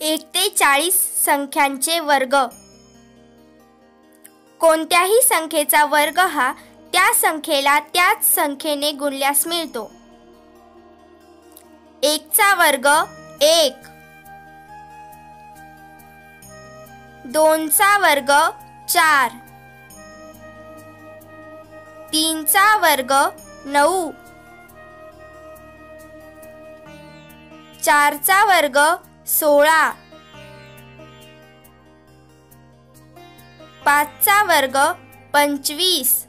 एक ते चाळीस संख्यांचे वर्ग. कोणत्याही संख्येचा वर्ग हा त्या संख्येला त्याच संख्येने गुणल्यास मिळतो. एकचा वर्ग एक. दोनचा वर्ग चार. तीनचा वर्ग नऊ. चारचा वर्ग सोळा. पाचचा वर्ग पंचवीस.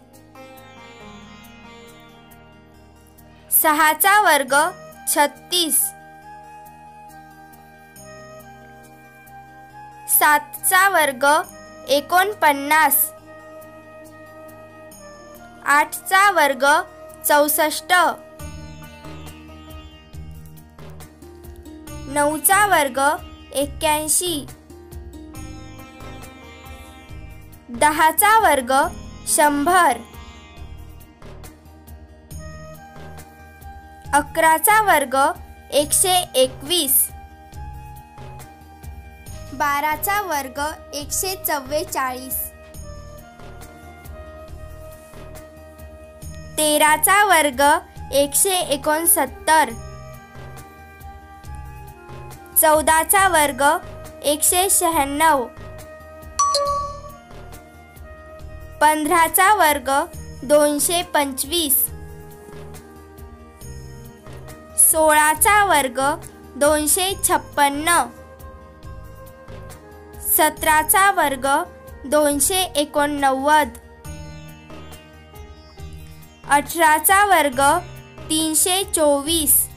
सहाचा वर्ग छत्तीस. सातचा वर्ग एकोणपन्नास. आठचा वर्ग चौसष्ट. नऊचा वर्ग एक्क्याऐंशी. दहाचा वर्ग शंभर. अकराचा वर्ग एकशे एकवीस. बाराचा वर्ग एकशे चव्वेचाळीस. तेराचा वर्ग एकशे एकोणसत्तर. चौदाचा वर्ग एकशे शहाण्णव. पंधराचा वर्ग दोनशे पंचवीस. सोळाचा वर्ग दोनशे छप्पन्न. सतराचा वर्ग दोनशे एकोणनव्वद. अठराचा वर्ग तीनशे चोवीस.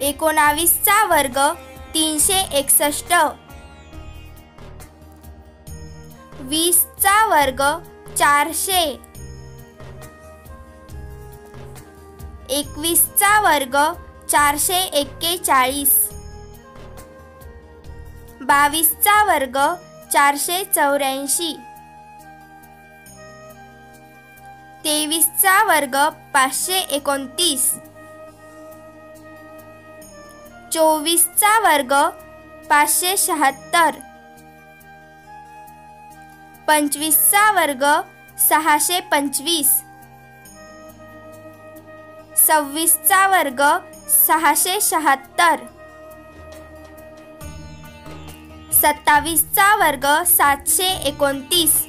एकोणावीसचा वर्ग तीनशे एकसष्ट. वीसचा वर्ग चारशे. एकवीसचा वर्ग चारशे एक्केचाळीस. बावीसचा वर्ग चारशे चौऱ्याऐंशी. तेवीसचा वर्ग पाचशे एकोणतीस. चोवीसचा वर्ग पाचशे शहात्तर. पंचवीसचा वर्ग सहाशे पंचवीस. सव्वीसचा वर्ग सहाशे शहात्तर. सत्तावीसचा वर्ग सातशे एकोणतीस.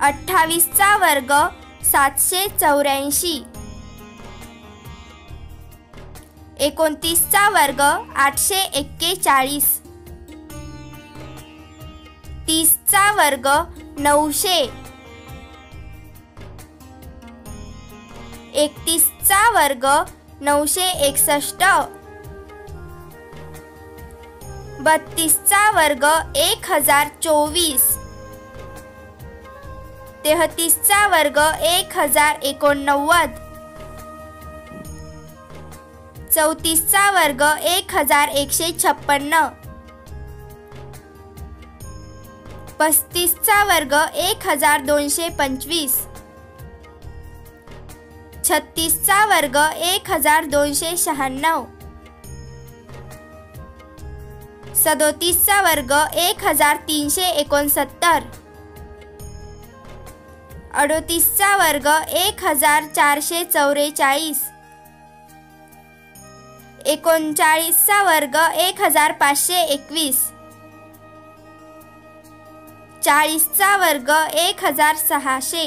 अठ्ठावीसचा वर्ग सातशे चौऱ्याऐंशी. एकोणतीसचा वर्ग आठशे एक्केचाळीस. तीसचा वर्ग नऊशे. एकतीसचा वर्ग नऊशे एकसष्ट. बत्तीसचा वर्ग एक हजार चोवीस. तेहतीसचा वर्ग एक हजार एकोणनव्वद. चौतीसचा वर्ग एक हजार एकशे छप्पन्न. पस्तीसचा वर्ग एक हजार दोनशे पंचवीस. छत्तीसचा वर्ग एक हजार दोनशे शहाण्णव. सदोतीसचा वर्ग एक हजार तीनशे एकोणसत्तर. अडोतीसचा वर्ग एक हजार चारशे चौवेचाळीस एकोणचाळीसचा वर्ग एक हजार पाचशे एकवीस चाळीसचा वर्ग एक हजार सहाशे